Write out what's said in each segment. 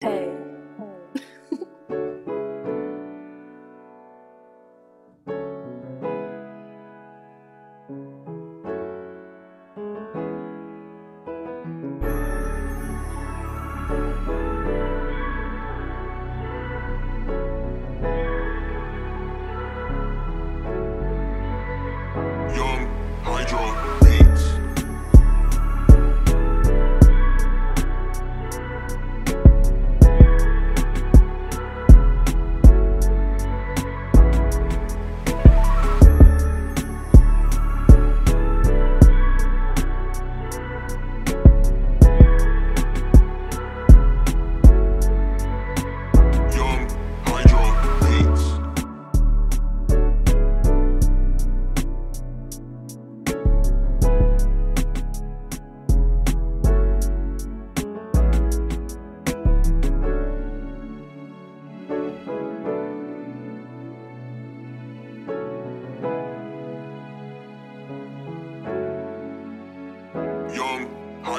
Hey.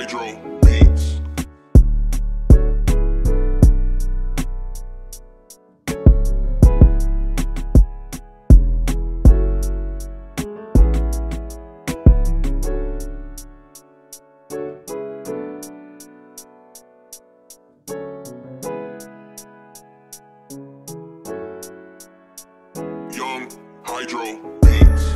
Pedro Beats. Young Hydro Beats.